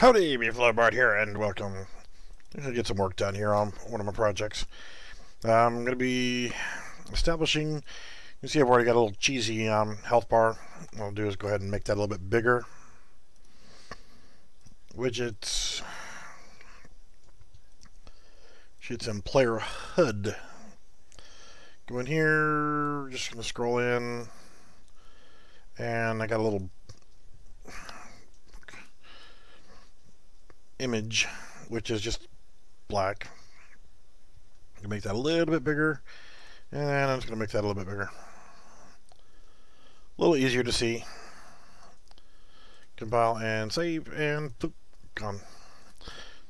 Howdy, Bart here, and welcome. I'm going to get some work done here on one of my projects. I'm going to be establishing, you see I've already got a little cheesy um, health bar. What I'll do is go ahead and make that a little bit bigger. Widgets. Shit's in player HUD. Go in here, just going to scroll in, and I got a little image, which is just black. I'm going to make that a little bit bigger, and I'm just going to make that a little bit bigger. A little easier to see. Compile and save, and boop, gone.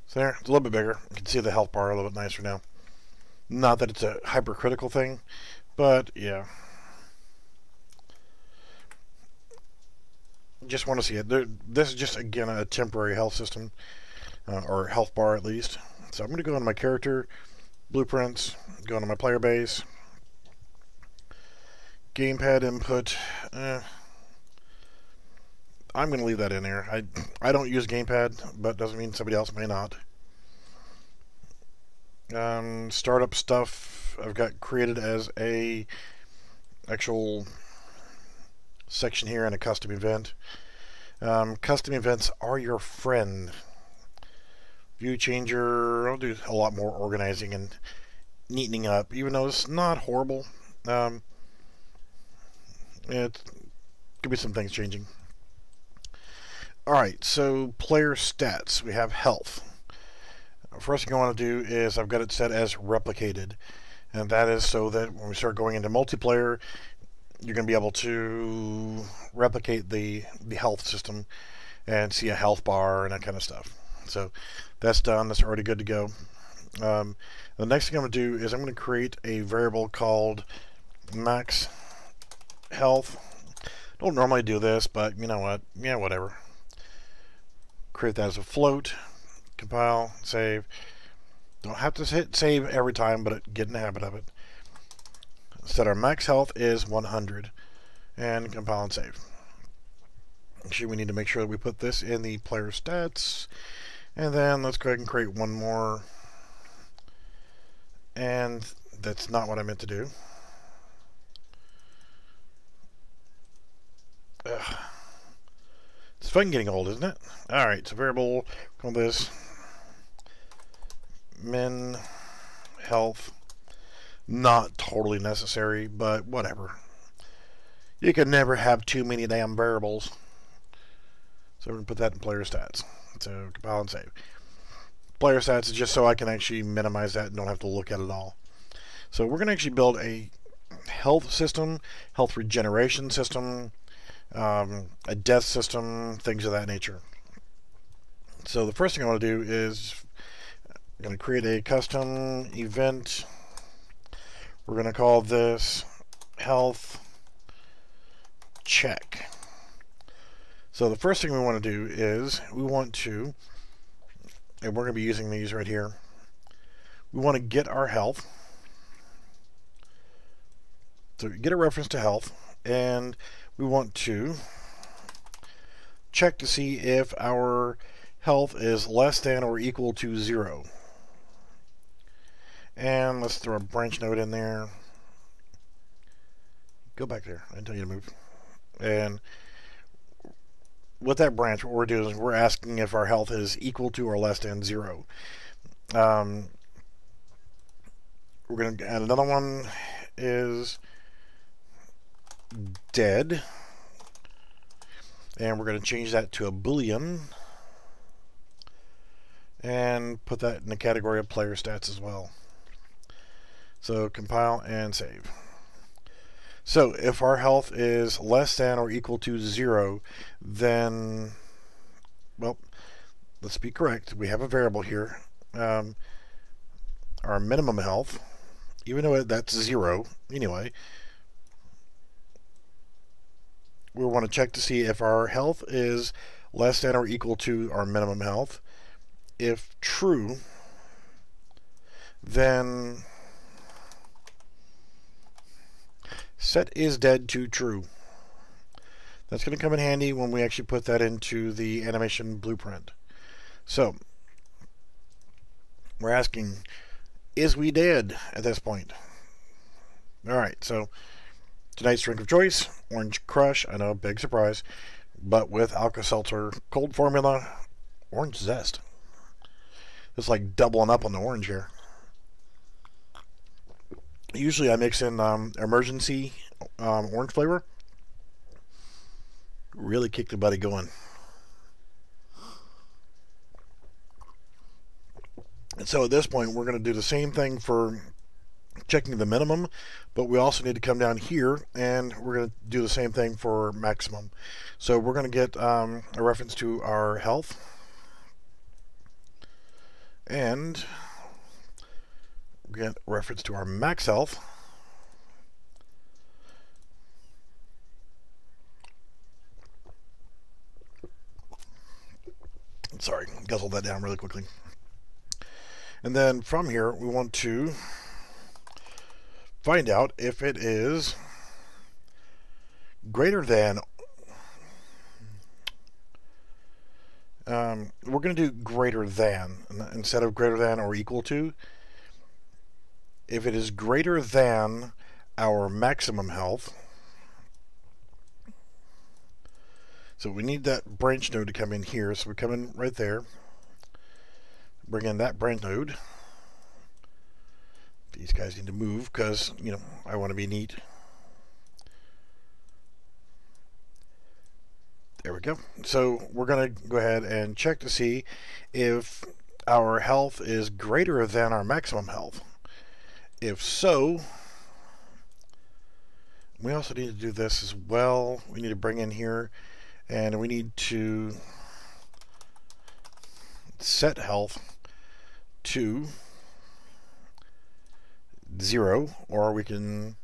So there, it's a little bit bigger. You can see the health bar a little bit nicer now. Not that it's a hypercritical thing, but yeah. Just want to see it. There, this is just, again, a temporary health system uh, or health bar at least. So I'm going to go into my character, blueprints, go into my player base, gamepad input. Eh, I'm going to leave that in there. I, I don't use gamepad, but doesn't mean somebody else may not. Um, startup stuff I've got created as a actual section here and a custom event. Um, custom events are your friend view changer. I'll do a lot more organizing and neatening up, even though it's not horrible. Um, it could be some things changing. Alright, so player stats. We have health. First thing I want to do is I've got it set as replicated. And that is so that when we start going into multiplayer, you're going to be able to replicate the, the health system and see a health bar and that kind of stuff. So that's done. That's already good to go. Um, the next thing I'm going to do is I'm going to create a variable called max health. Don't normally do this, but you know what? Yeah, whatever. Create that as a float. Compile, save. Don't have to hit save every time, but get in the habit of it. Set our max health is 100. And compile and save. Actually, we need to make sure that we put this in the player stats. And then let's go ahead and create one more. And that's not what I meant to do. Ugh. It's fun getting old, isn't it? Alright, so variable, call this min health. Not totally necessary, but whatever. You can never have too many damn variables. So we're going to put that in player stats. So compile and save. Player stats is just so I can actually minimize that and don't have to look at it all. So we're going to actually build a health system, health regeneration system, um, a death system, things of that nature. So the first thing I want to do is I'm going to create a custom event. We're going to call this health check. So the first thing we want to do is we want to, and we're going to be using these right here, we want to get our health. So get a reference to health, and we want to check to see if our health is less than or equal to zero. And let's throw a branch node in there. Go back there. I didn't tell you to move. And with that branch, what we're doing is we're asking if our health is equal to or less than zero. Um, we're going to add another one is dead. And we're going to change that to a boolean. And put that in the category of player stats as well. So compile and save. So if our health is less than or equal to zero, then, well, let's be correct. We have a variable here. Um, our minimum health, even though that's zero anyway, we want to check to see if our health is less than or equal to our minimum health. If true, then set is dead to true. That's going to come in handy when we actually put that into the animation blueprint. So, we're asking, is we dead at this point? All right, so tonight's drink of choice, Orange Crush. I know, big surprise, but with Alka-Seltzer cold formula, orange zest. It's like doubling up on the orange here. Usually I mix in um, emergency um, orange flavor. Really kick the buddy going. And so at this point, we're going to do the same thing for checking the minimum, but we also need to come down here and we're going to do the same thing for maximum. So we're going to get um, a reference to our health and get reference to our max health. Sorry, guzzle that down really quickly. And then from here, we want to find out if it is greater than um, we're going to do greater than instead of greater than or equal to if it is greater than our maximum health so we need that branch node to come in here so we come in right there bring in that branch node these guys need to move because you know I want to be neat There we go. So we're going to go ahead and check to see if our health is greater than our maximum health. If so, we also need to do this as well. We need to bring in here and we need to set health to zero or we can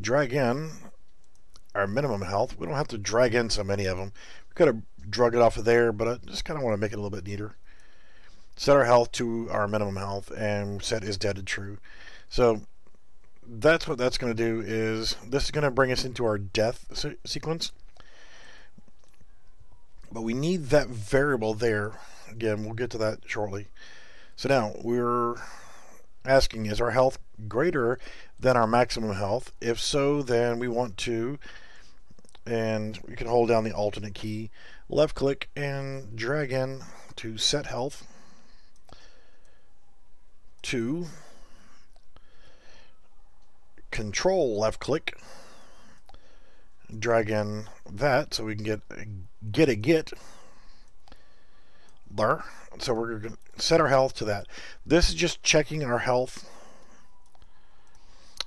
drag in our minimum health. We don't have to drag in so many of them. We could have drug it off of there, but I just kind of want to make it a little bit neater. Set our health to our minimum health and set is dead to true. So that's what that's going to do is this is going to bring us into our death se sequence. But we need that variable there. Again, we'll get to that shortly. So now we're asking, is our health greater than our maximum health? If so, then we want to and you can hold down the alternate key, left click and drag in to set health to control left click drag in that so we can get get a get there so we're going to set our health to that this is just checking our health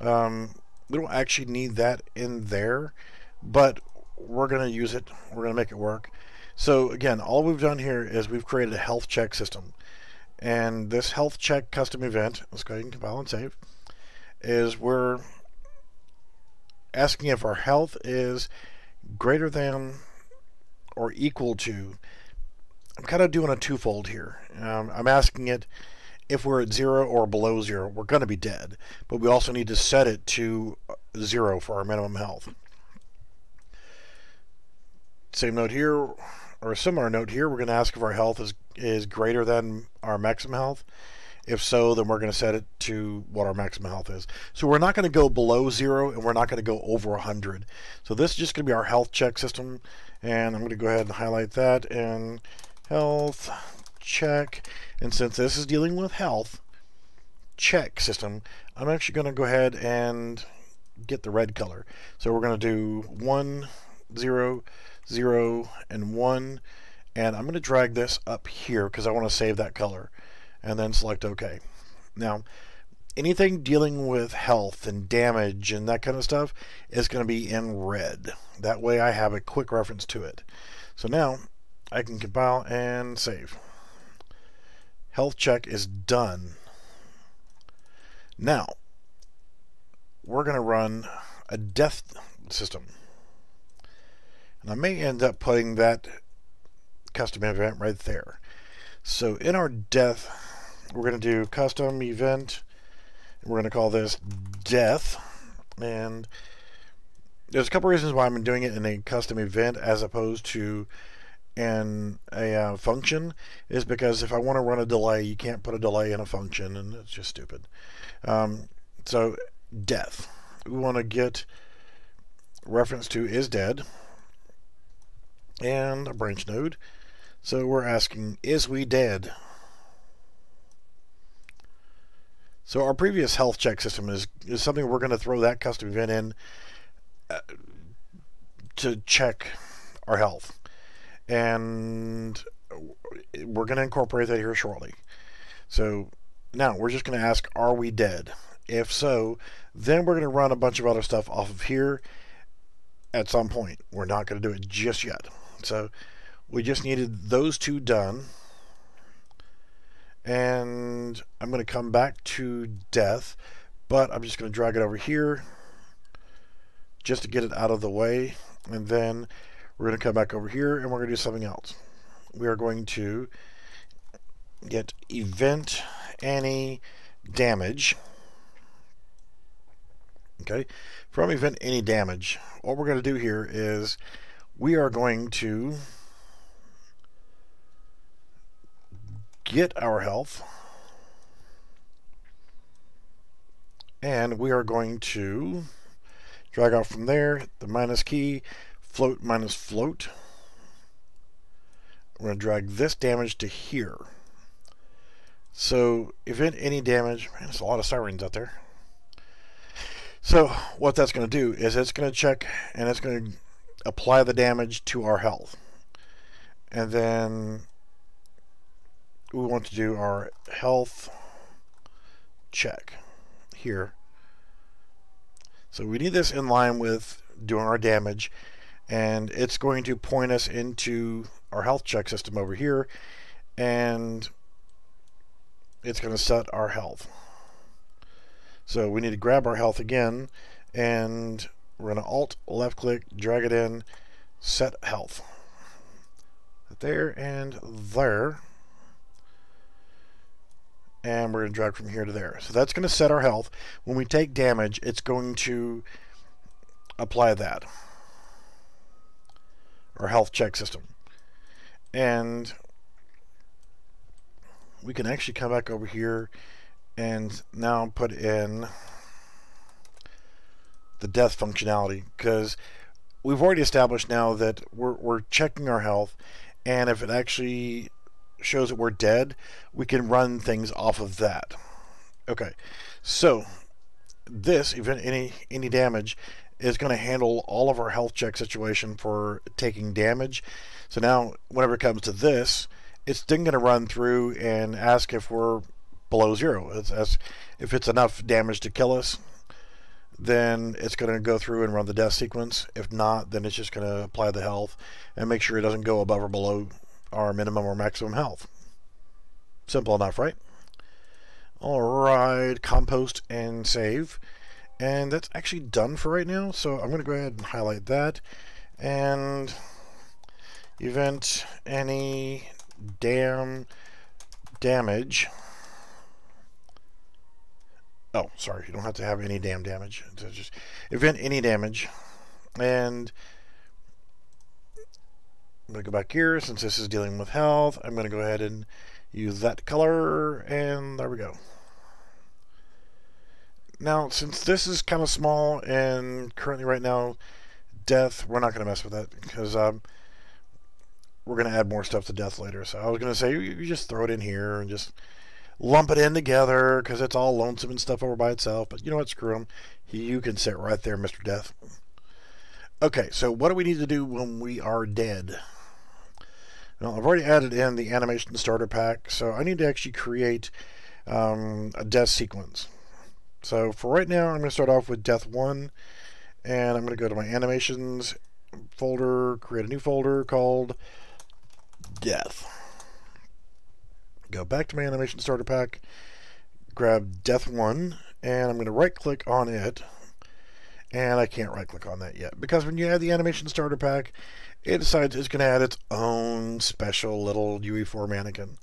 um, we don't actually need that in there but we're going to use it. We're going to make it work. So again, all we've done here is we've created a health check system. And this health check custom event, let's go ahead and compile and save, is we're asking if our health is greater than or equal to. I'm kind of doing a twofold here. Um, I'm asking it if we're at zero or below zero, we're going to be dead. But we also need to set it to zero for our minimum health. Same note here, or a similar note here, we're going to ask if our health is, is greater than our maximum health. If so, then we're going to set it to what our maximum health is. So we're not going to go below zero and we're not going to go over 100. So this is just going to be our health check system. And I'm going to go ahead and highlight that and health check. And since this is dealing with health check system, I'm actually going to go ahead and get the red color. So we're going to do one, zero, 0, and 1. And I'm going to drag this up here because I want to save that color. And then select OK. Now, anything dealing with health and damage and that kind of stuff is going to be in red. That way I have a quick reference to it. So now I can compile and save. Health check is done. Now, we're going to run a death system. And I may end up putting that custom event right there. So in our death, we're going to do custom event. We're going to call this death. And there's a couple reasons why I'm doing it in a custom event as opposed to in a uh, function is because if I want to run a delay, you can't put a delay in a function, and it's just stupid. Um, so death, we want to get reference to is dead and a branch node. So we're asking, is we dead? So our previous health check system is, is something we're going to throw that custom event in uh, to check our health. And we're going to incorporate that here shortly. So now we're just going to ask, are we dead? If so, then we're going to run a bunch of other stuff off of here at some point. We're not going to do it just yet. So we just needed those two done. And I'm going to come back to death but I'm just going to drag it over here just to get it out of the way. And then we're going to come back over here and we're going to do something else. We are going to get event any damage. Okay? From event any damage what we're going to do here is we are going to get our health. And we are going to drag out from there the minus key, float minus float. We're going to drag this damage to here. So if it, any damage, man, there's a lot of sirens out there. So what that's going to do is it's going to check and it's going to apply the damage to our health. And then we want to do our health check here. So we need this in line with doing our damage and it's going to point us into our health check system over here and it's going to set our health. So we need to grab our health again and we're going to alt left click drag it in set health there and there and we're going to drag from here to there. So that's going to set our health. When we take damage, it's going to apply that. Our health check system. And we can actually come back over here and now put in the death functionality because we've already established now that we're, we're checking our health and if it actually shows that we're dead, we can run things off of that. Okay, so this event any any damage is going to handle all of our health check situation for taking damage. So now, whenever it comes to this, it's then going to run through and ask if we're below zero. It's, as if it's enough damage to kill us, then it's going to go through and run the death sequence. If not, then it's just going to apply the health and make sure it doesn't go above or below our minimum or maximum health. Simple enough, right? Alright, compost and save. And that's actually done for right now, so I'm going to go ahead and highlight that. And event any damn damage. Oh, sorry, you don't have to have any damn damage. It's just event any damage. And I'm going to go back here since this is dealing with health. I'm going to go ahead and use that color and there we go. Now, since this is kind of small and currently right now death, we're not going to mess with that because um, we're going to add more stuff to death later. So I was going to say you just throw it in here and just lump it in together because it's all lonesome and stuff over by itself. But you know what? Screw them. You can sit right there, Mr. Death. Okay, so what do we need to do when we are dead? Now, I've already added in the animation starter pack, so I need to actually create um, a death sequence. So for right now, I'm going to start off with death 1, and I'm going to go to my animations folder, create a new folder called death. Go back to my animation starter pack, grab death 1, and I'm going to right click on it and I can't right click on that yet because when you add the animation starter pack it decides it's going to add its own special little UE4 mannequin.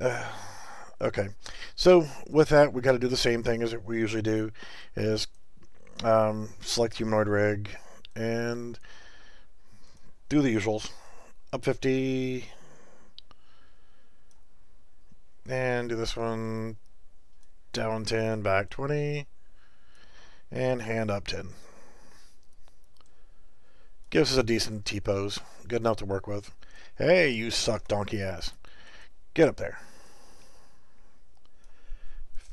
Uh, okay, so with that, we got to do the same thing as we usually do, is um, select humanoid rig and do the usuals. up 50. And do this one down 10, back 20. And hand up 10. Gives us a decent T-pose. Good enough to work with. Hey, you suck donkey ass. Get up there.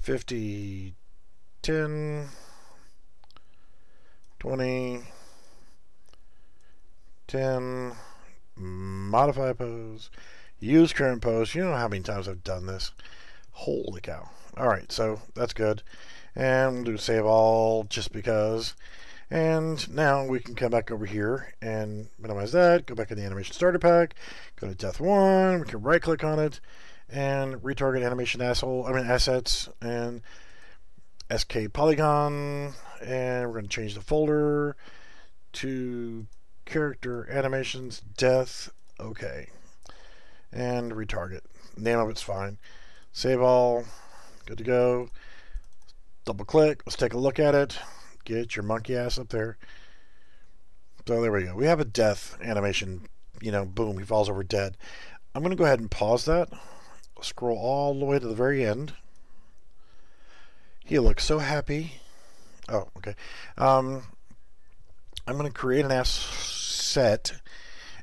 50, 10, 20, 10, modify pose, use current pose. You know how many times I've done this. Holy cow. Alright, so that's good. And we'll do save all just because. And now we can come back over here and minimize that, go back in the animation starter pack, go to death one, we can right click on it and retarget animation asshole, I mean assets and SK polygon and we're going to change the folder to character animations death okay and retarget name of it's fine save all good to go double click let's take a look at it Get your monkey ass up there. So there we go. We have a death animation. You know, boom, he falls over dead. I'm going to go ahead and pause that. Scroll all the way to the very end. He looks so happy. Oh, okay. Um, I'm going to create an asset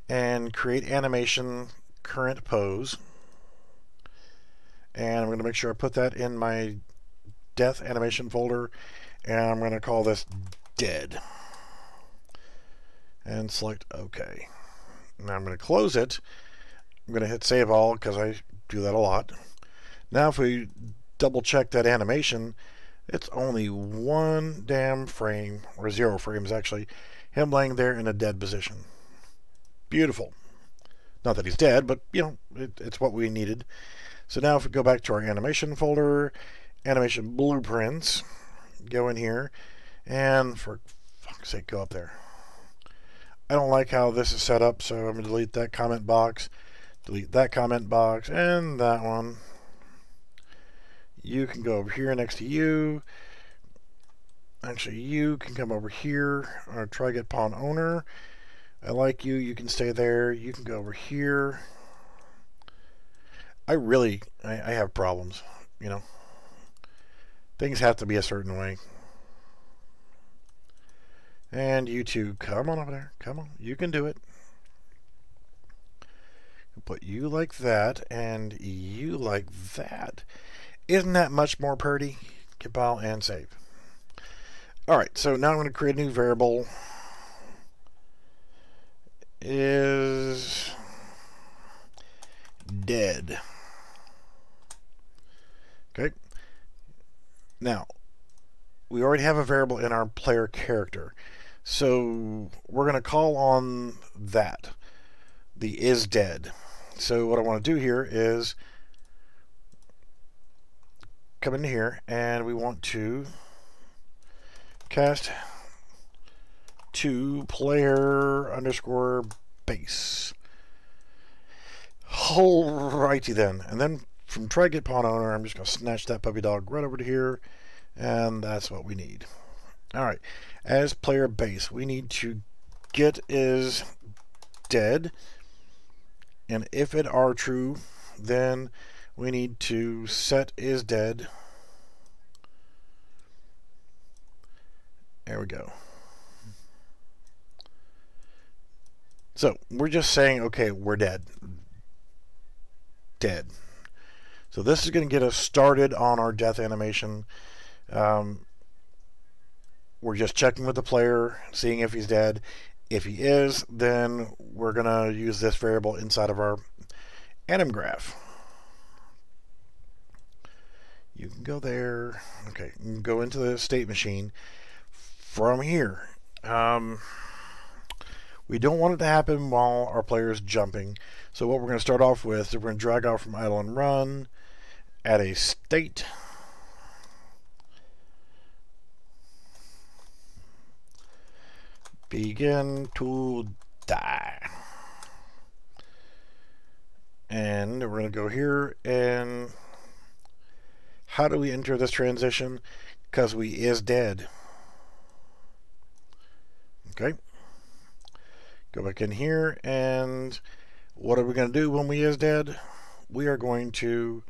and create animation current pose. And I'm going to make sure I put that in my death animation folder and I'm going to call this dead and select OK. Now I'm going to close it. I'm going to hit save all because I do that a lot. Now if we double check that animation, it's only one damn frame, or zero frames actually, him laying there in a dead position. Beautiful. Not that he's dead, but you know, it, it's what we needed. So now if we go back to our animation folder, animation blueprints, go in here and for fuck's sake go up there. I don't like how this is set up so I'm going to delete that comment box delete that comment box and that one you can go over here next to you actually you can come over here or try get pawn owner I like you you can stay there you can go over here I really I, I have problems you know Things have to be a certain way. And you two, come on over there. Come on. You can do it. Put you like that, and you like that. Isn't that much more pretty? Compile and save. Alright, so now I'm going to create a new variable. Is dead. Okay. Now, we already have a variable in our player character. So we're going to call on that, the is dead. So what I want to do here is come in here and we want to cast to player underscore base. Alrighty then. And then from try get pawn owner, I'm just going to snatch that puppy dog right over to here, and that's what we need. All right, as player base, we need to get is dead, and if it are true, then we need to set is dead. There we go. So we're just saying, okay, we're dead. Dead. So this is going to get us started on our death animation. Um, we're just checking with the player, seeing if he's dead. If he is, then we're going to use this variable inside of our anim graph. You can go there. Okay, go into the state machine. From here, um, we don't want it to happen while our player is jumping. So what we're going to start off with is we're going to drag out from idle and run add a state begin to die. And we're going to go here and how do we enter this transition? Because we is dead. Okay. Go back in here and What are we going to do when we is dead? We are going to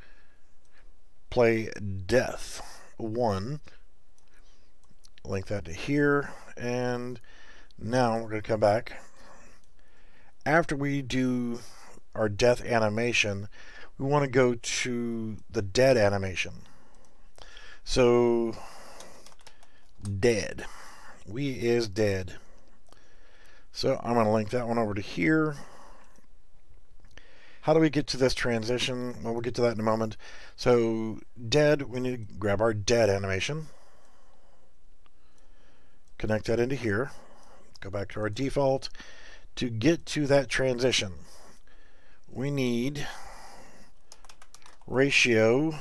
play death. One. Link that to here. And now we're going to come back. After we do our death animation, we want to go to the dead animation. So, dead. We is dead. So I'm going to link that one over to here. How do we get to this transition? Well, we'll get to that in a moment. So dead, we need to grab our dead animation. Connect that into here. Go back to our default. To get to that transition, we need ratio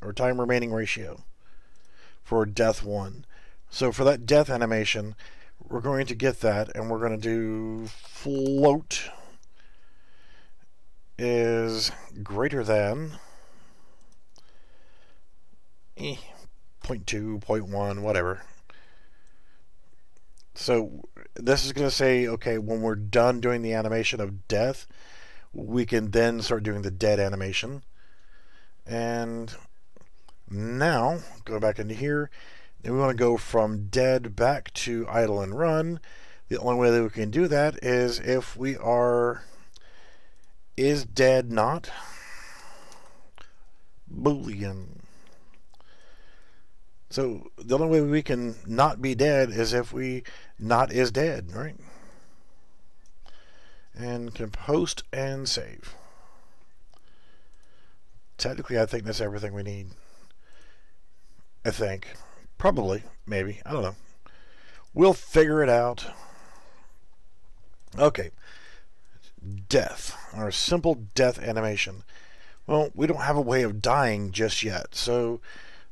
or time remaining ratio for death 1. So for that death animation, we're going to get that and we're going to do float is greater than eh, 0.2, 0.1, whatever. So this is going to say, okay, when we're done doing the animation of death, we can then start doing the dead animation. And now, go back into here, and we want to go from dead back to idle and run. The only way that we can do that is if we are is dead not boolean. So the only way we can not be dead is if we not is dead, right? And can post and save. Technically, I think that's everything we need. I think. Probably. Maybe. I don't know. We'll figure it out. Okay. Death. Our simple death animation. Well, we don't have a way of dying just yet. So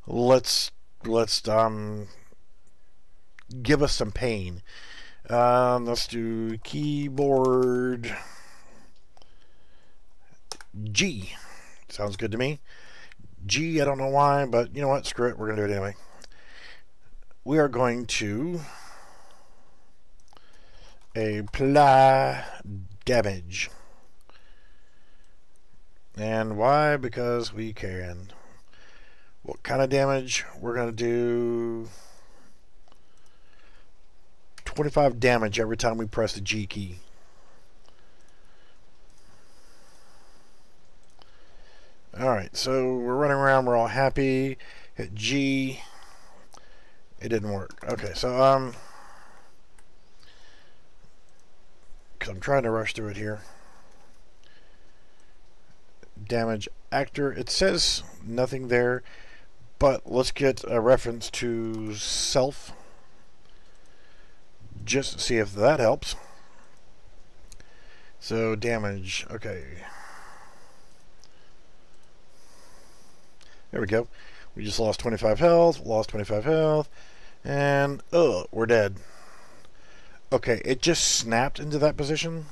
let's let's um give us some pain. Um, let's do keyboard G. Sounds good to me. G, I don't know why, but you know what? Screw it. We're going to do it anyway we are going to apply damage. And why? Because we can. What kind of damage? We're going to do 25 damage every time we press the G key. Alright, so we're running around, we're all happy. Hit G. It didn't work. Okay, so, um... Because I'm trying to rush through it here. Damage actor. It says nothing there, but let's get a reference to self. Just see if that helps. So, damage. Okay. There we go. We just lost 25 health, lost 25 health, and, oh, we're dead. Okay, it just snapped into that position.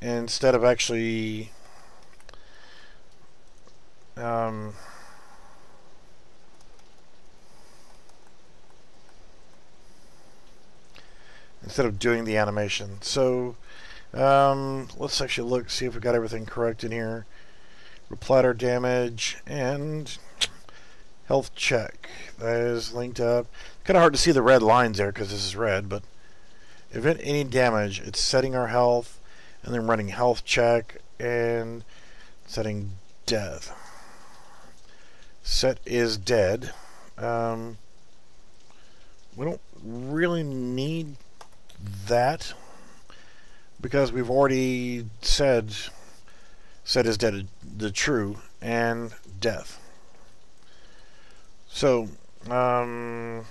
Instead of actually... Um... Instead of doing the animation. So, um, let's actually look, see if we got everything correct in here. Replatter damage, and health check. That is linked up. Kind of hard to see the red lines there because this is red, but it any damage, it's setting our health, and then running health check, and setting death. Set is dead. Um, we don't really need that because we've already said set is dead the true and death. So, um,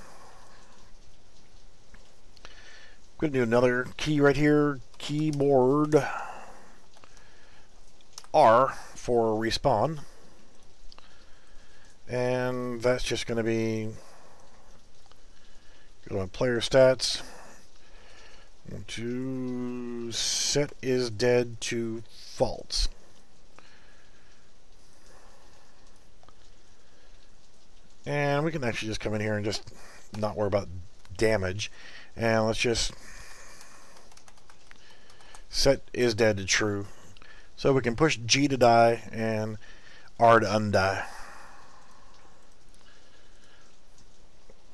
I'm going to do another key right here. Keyboard R for respawn. And that's just going to be go to player stats. To set is dead to false. And we can actually just come in here and just not worry about damage. And let's just set is dead to true. So we can push G to die and R to undie.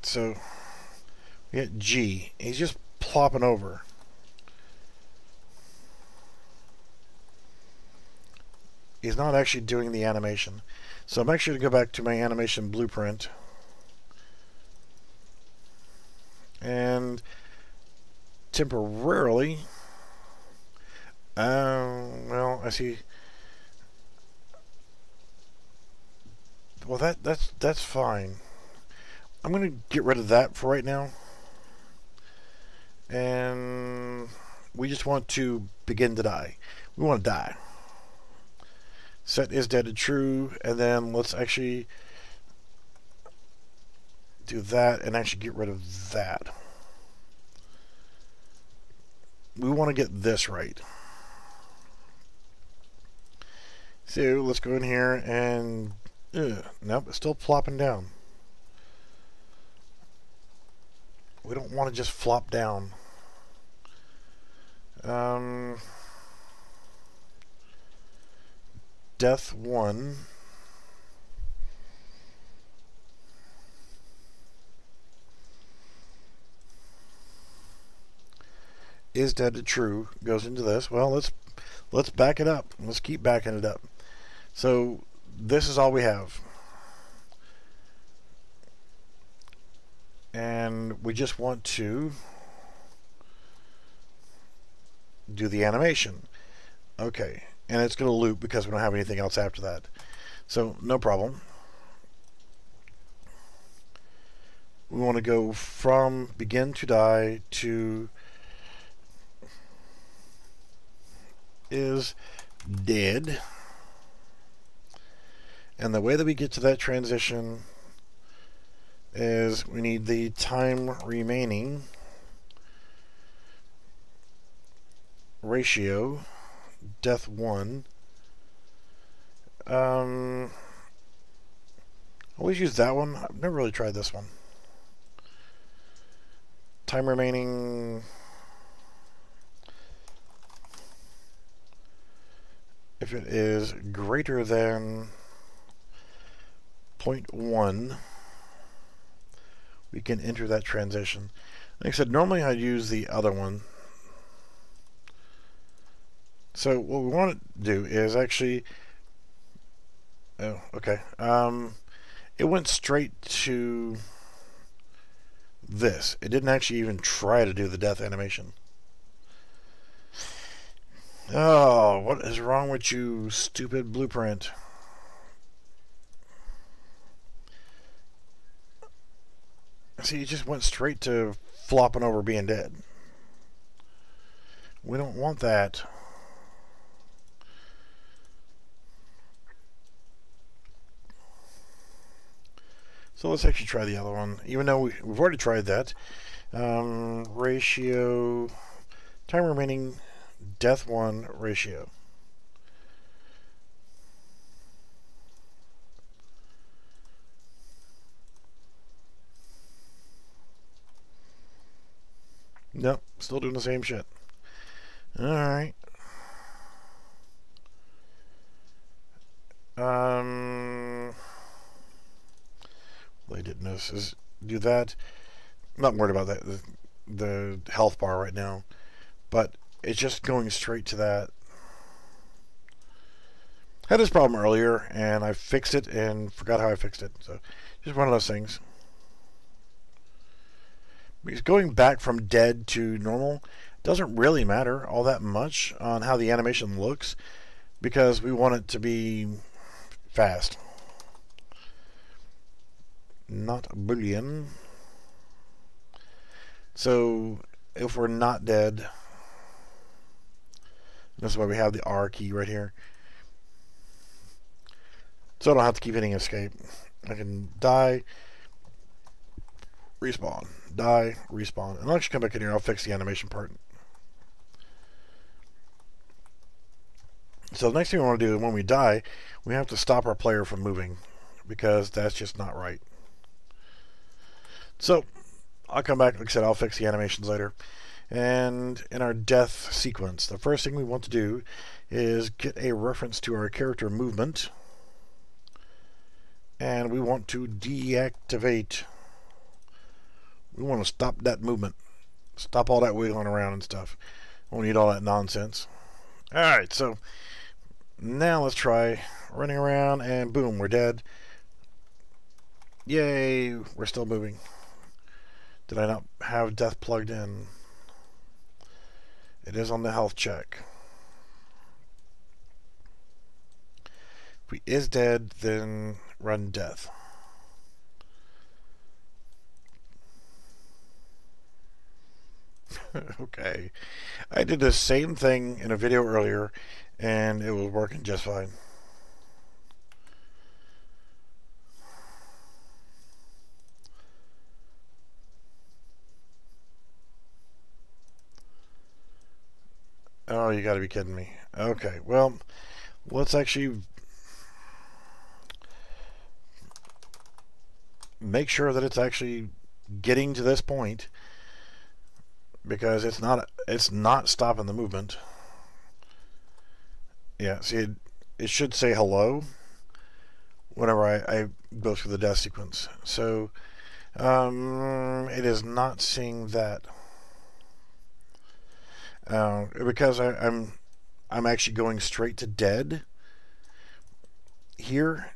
So we get G. He's just plopping over. He's not actually doing the animation. So actually going to go back to my animation blueprint. And temporarily, um, well, I see. Well, that that's that's fine. I'm going to get rid of that for right now. And we just want to begin to die. We want to die. Set is dead to true, and then let's actually do that and actually get rid of that. We want to get this right. So let's go in here and ugh, nope, it's still flopping down. We don't want to just flop down. Um, death one. Is dead to true goes into this. Well, let's let's back it up. Let's keep backing it up. So this is all we have. and we just want to do the animation. Okay, and it's going to loop because we don't have anything else after that. So, no problem. We want to go from begin to die to is dead. And the way that we get to that transition is we need the time remaining ratio death 1 um, always use that one I've never really tried this one time remaining if it is greater than 0.1 we can enter that transition. Like I said, normally I'd use the other one. So what we want to do is actually, oh, okay. Um, it went straight to this. It didn't actually even try to do the death animation. Oh, what is wrong with you, stupid blueprint? See, he just went straight to flopping over being dead. We don't want that. So let's actually try the other one, even though we, have already tried that. Um, ratio, time remaining, death 1 ratio. Nope, still doing the same shit. Alright. Um, they didn't notice is do that. I'm not worried about that. The, the health bar right now, but it's just going straight to that. I had this problem earlier, and I fixed it and forgot how I fixed it. So, just one of those things. Because going back from dead to normal doesn't really matter all that much on how the animation looks because we want it to be fast. Not boolean. So if we're not dead, this is why we have the R key right here. So I don't have to keep hitting escape. I can die, respawn die, respawn. And I'll actually come back in here I'll fix the animation part. So the next thing we want to do when we die, we have to stop our player from moving because that's just not right. So I'll come back, like I said, I'll fix the animations later. And in our death sequence, the first thing we want to do is get a reference to our character movement. And we want to deactivate. We want to stop that movement. Stop all that wiggling around and stuff. We don't need all that nonsense. Alright, so now let's try running around and boom, we're dead. Yay, we're still moving. Did I not have death plugged in? It is on the health check. If he is dead, then run death. okay. I did the same thing in a video earlier and it was working just fine. Oh, you got to be kidding me. Okay, well, let's actually make sure that it's actually getting to this point because it's not it's not stopping the movement. Yeah, see, it, it should say hello whenever I, I go through the death sequence. So um, it is not seeing that uh, because I, I'm I'm actually going straight to dead here.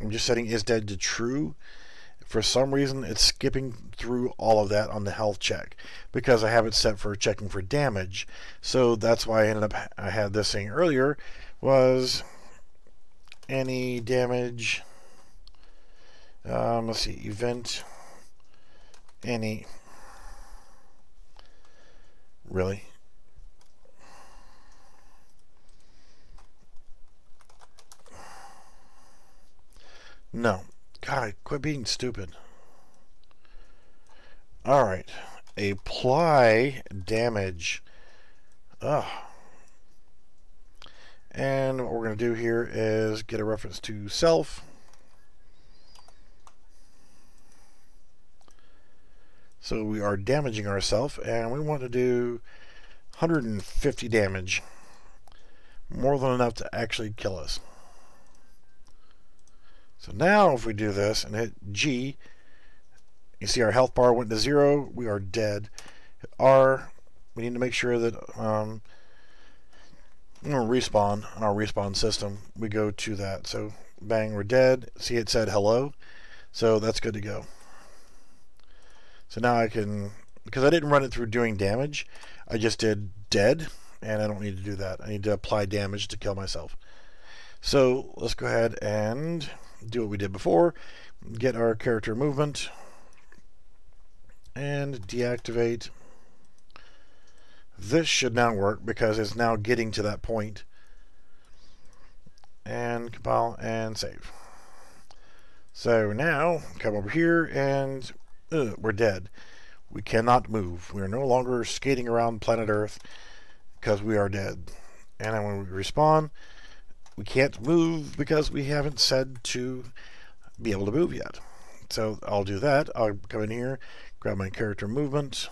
I'm just setting is dead to true. For some reason, it's skipping through all of that on the health check because I have it set for checking for damage. So that's why I ended up I had this thing earlier was any damage. Um, let's see, event any really No. God, quit being stupid. Alright. Apply damage. Ugh. And what we're going to do here is get a reference to self. So we are damaging ourselves, and we want to do 150 damage. More than enough to actually kill us. So now if we do this and hit G, you see our health bar went to zero. We are dead. Hit R, we need to make sure that um, respawn on our respawn system. We go to that. So bang, we're dead. See it said hello. So that's good to go. So now I can, because I didn't run it through doing damage, I just did dead, and I don't need to do that. I need to apply damage to kill myself. So let's go ahead and do what we did before, get our character movement, and deactivate. This should now work because it's now getting to that point. And compile and save. So now, come over here and uh, we're dead. We cannot move. We are no longer skating around planet Earth because we are dead. And then when we respawn, we can't move because we haven't said to be able to move yet. So I'll do that. I'll come in here, grab my character movement,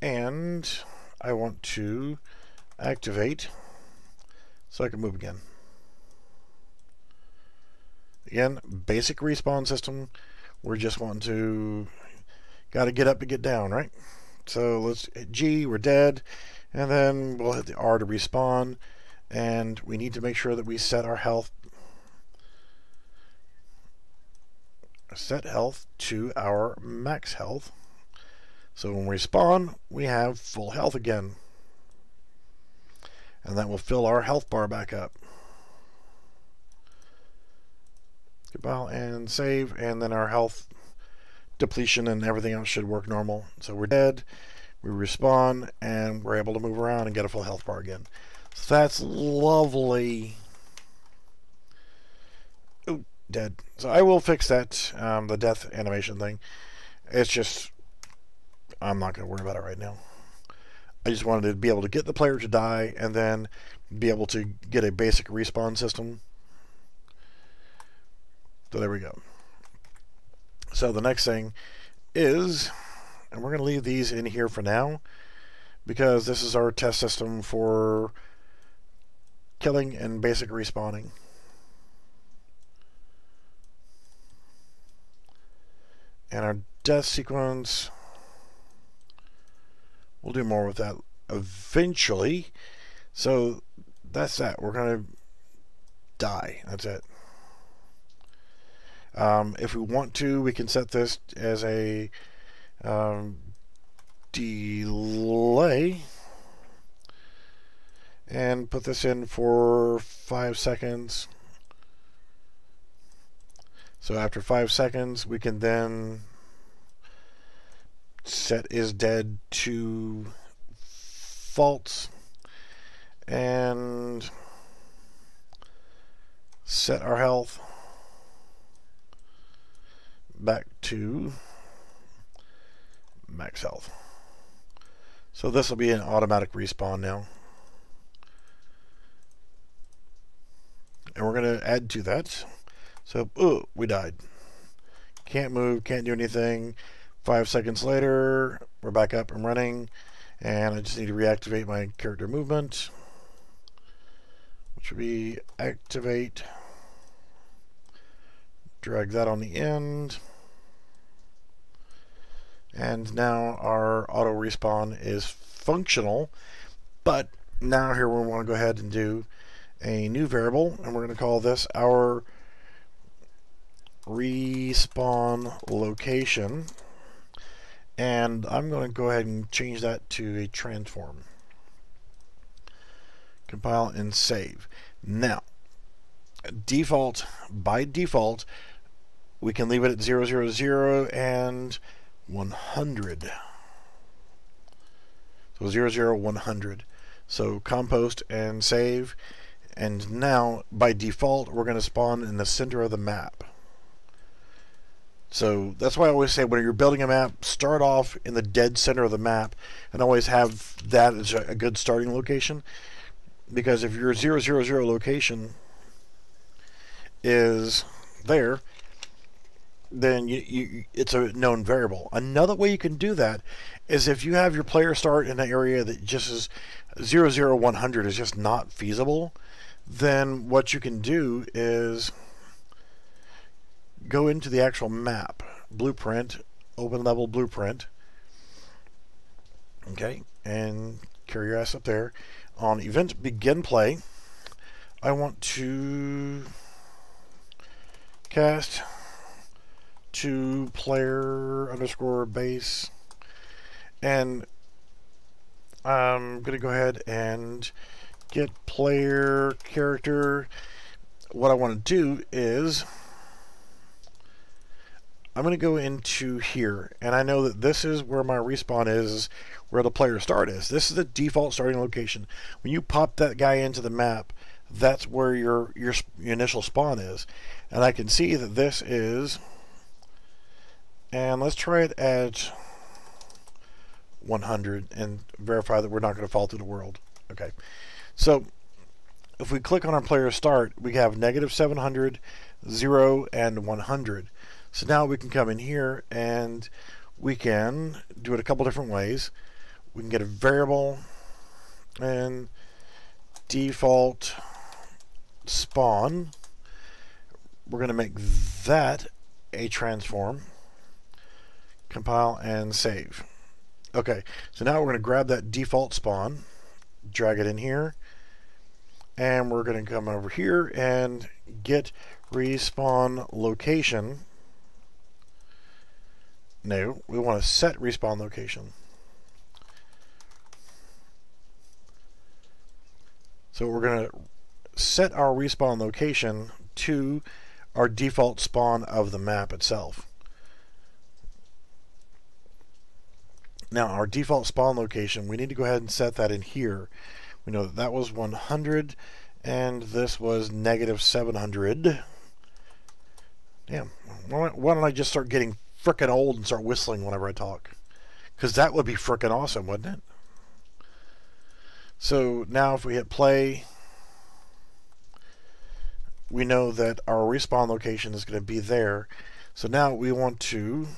and I want to activate so I can move again. Again, basic respawn system. We're just wanting to, got to get up to get down, right? So let's G, we're dead. And then we'll hit the R to respawn. And we need to make sure that we set our health set health to our max health. So when we spawn, we have full health again. And that will fill our health bar back up. Goodbye and save, and then our health depletion and everything else should work normal. So we're dead we respawn and we're able to move around and get a full health bar again. So that's lovely. Ooh, dead. So I will fix that, um, the death animation thing. It's just, I'm not going to worry about it right now. I just wanted to be able to get the player to die and then be able to get a basic respawn system. So there we go. So the next thing is And we're going to leave these in here for now because this is our test system for killing and basic respawning. And our death sequence, we'll do more with that eventually. So that's that. We're going to die. That's it. Um, if we want to, we can set this as a um, delay and put this in for five seconds. So after five seconds, we can then set is dead to false and set our health back to max health. So this will be an automatic respawn now. And we're going to add to that. So, ooh, we died. Can't move, can't do anything. Five seconds later, we're back up and running. And I just need to reactivate my character movement. Which would be activate. Drag that on the end. And now our auto respawn is functional. But now here we want to go ahead and do a new variable. And we're going to call this our respawn location. And I'm going to go ahead and change that to a transform. Compile and save. Now, default, by default, we can leave it at 000 and 100. So 00, 100. So compost and save. And now, by default, we're going to spawn in the center of the map. So that's why I always say when you're building a map, start off in the dead center of the map and always have that as a good starting location. Because if your 000 location is there, then you, you, it's a known variable. Another way you can do that is if you have your player start in an area that just is 0, 100 is just not feasible, then what you can do is go into the actual map, blueprint, open level blueprint, okay, and carry your ass up there. On event begin play, I want to cast to player underscore base and I'm going to go ahead and get player character. What I want to do is I'm going to go into here and I know that this is where my respawn is where the player start is. This is the default starting location. When you pop that guy into the map that's where your, your, your initial spawn is and I can see that this is and let's try it at 100 and verify that we're not going to fall through the world. Okay. So if we click on our player start, we have negative 700, 0, and 100. So now we can come in here and we can do it a couple different ways. We can get a variable and default spawn. We're going to make that a transform compile and save. Okay, so now we're going to grab that default spawn, drag it in here, and we're going to come over here and get respawn location. No, we want to set respawn location. So we're going to set our respawn location to our default spawn of the map itself. Now our default spawn location, we need to go ahead and set that in here. We know that that was 100 and this was negative 700. Damn, why don't I just start getting frickin' old and start whistling whenever I talk? Because that would be frickin' awesome, wouldn't it? So now if we hit play, we know that our respawn location is going to be there. So now we want to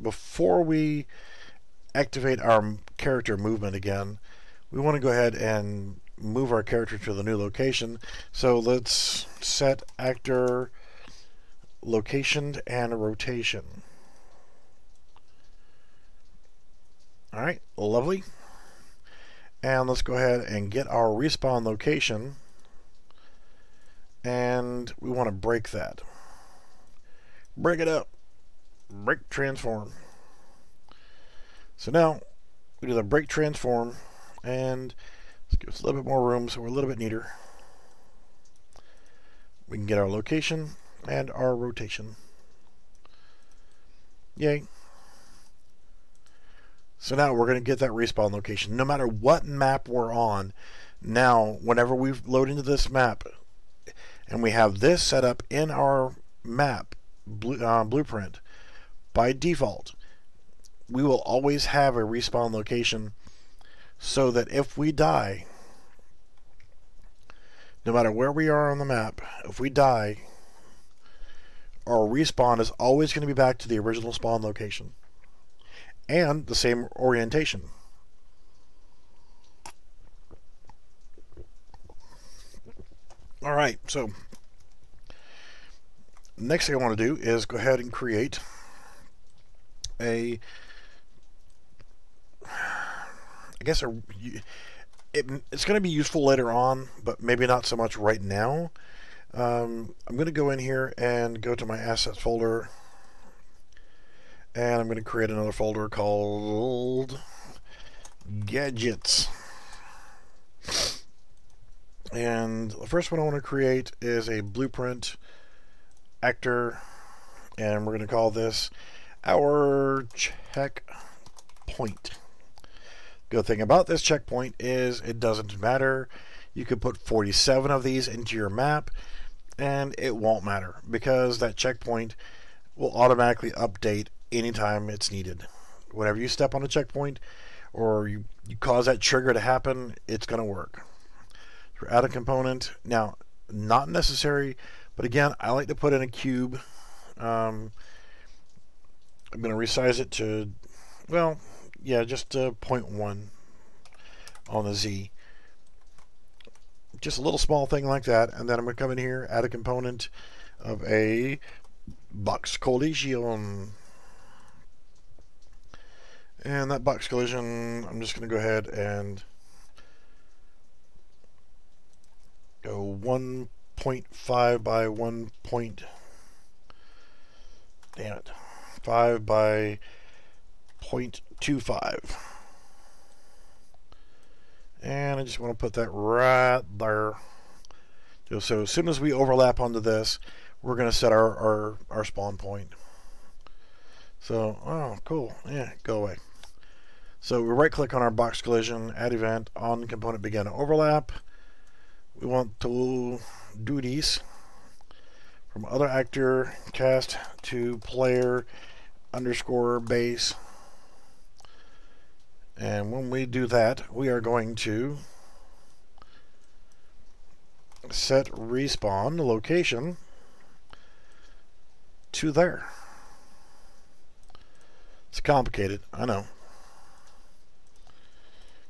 before we activate our character movement again, we want to go ahead and move our character to the new location. So let's set actor location and rotation. All right, lovely. And let's go ahead and get our respawn location. And we want to break that. Break it up. Break transform. So now we do the break transform and let's give us a little bit more room so we're a little bit neater. We can get our location and our rotation. Yay. So now we're going to get that respawn location. No matter what map we're on, now whenever we load into this map and we have this set up in our map blue, uh, blueprint, by default, we will always have a respawn location so that if we die, no matter where we are on the map, if we die, our respawn is always going to be back to the original spawn location and the same orientation. All right, so next thing I want to do is go ahead and create a, I guess a, it, it's going to be useful later on, but maybe not so much right now. Um, I'm going to go in here and go to my assets folder and I'm going to create another folder called gadgets. And the first one I want to create is a blueprint actor, and we're going to call this our checkpoint. Good thing about this checkpoint is it doesn't matter. You could put 47 of these into your map, and it won't matter because that checkpoint will automatically update anytime it's needed. Whenever you step on a checkpoint or you, you cause that trigger to happen, it's going to work. So add a component. Now, not necessary, but again, I like to put in a cube. Um, I'm going to resize it to, well, yeah, just uh, 0.1 on the Z. Just a little small thing like that. And then I'm going to come in here, add a component of a box collision. And that box collision, I'm just going to go ahead and go 1.5 by 1. Point, damn it, 5 by 0.25. And I just want to put that right there. So as soon as we overlap onto this, we're going to set our, our, our spawn point. So, oh, cool. Yeah, go away. So we right click on our box collision, add event, on component begin overlap. We want to do these from other actor cast to player underscore base. And when we do that, we are going to set respawn location to there. It's complicated, I know.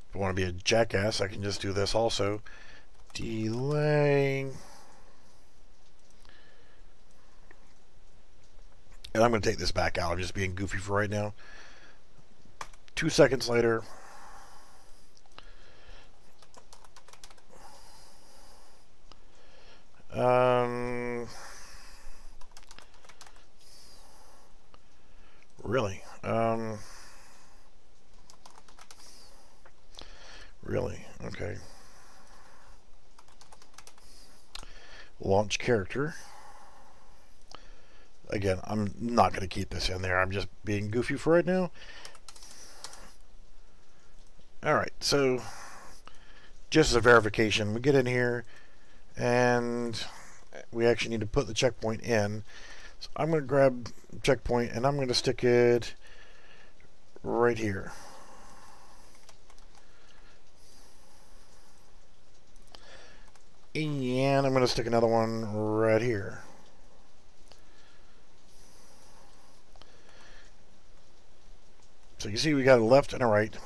If I want to be a jackass, I can just do this also. Delay. And I'm going to take this back out. I'm just being goofy for right now. Two seconds later. Um, really? Um... Really? Okay. Launch character. Again, I'm not going to keep this in there. I'm just being goofy for right now. Alright, so just as a verification, we get in here and we actually need to put the checkpoint in. So I'm going to grab checkpoint and I'm going to stick it right here. And I'm going to stick another one right here. You see we got a left and a right.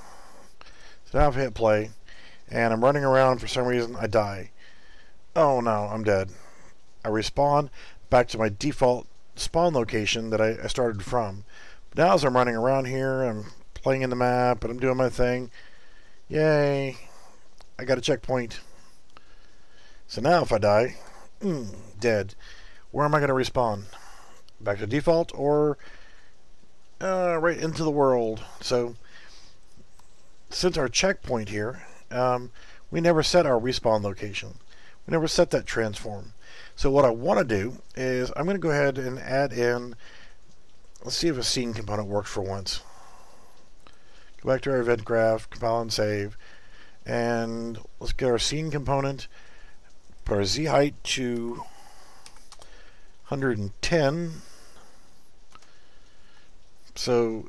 So now I've hit play, and I'm running around, for some reason I die. Oh no, I'm dead. I respawn back to my default spawn location that I, I started from. But now as I'm running around here, I'm playing in the map, and I'm doing my thing. Yay, I got a checkpoint. So now if I die, mm, dead. Where am I going to respawn? Back to default or uh, right into the world? So since our checkpoint here, um, we never set our respawn location. We never set that transform. So what I want to do is I'm going to go ahead and add in, let's see if a scene component works for once. Go back to our event graph, compile and save, and let's get our scene component, put our z height to 110. So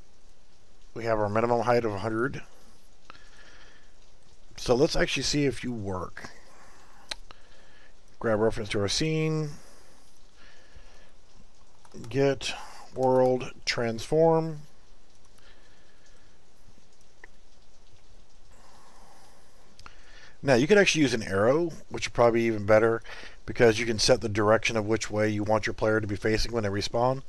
we have our minimum height of 100. So let's actually see if you work. Grab reference to our scene. Get world transform. Now you could actually use an arrow, which would probably even better because you can set the direction of which way you want your player to be facing when they respawn.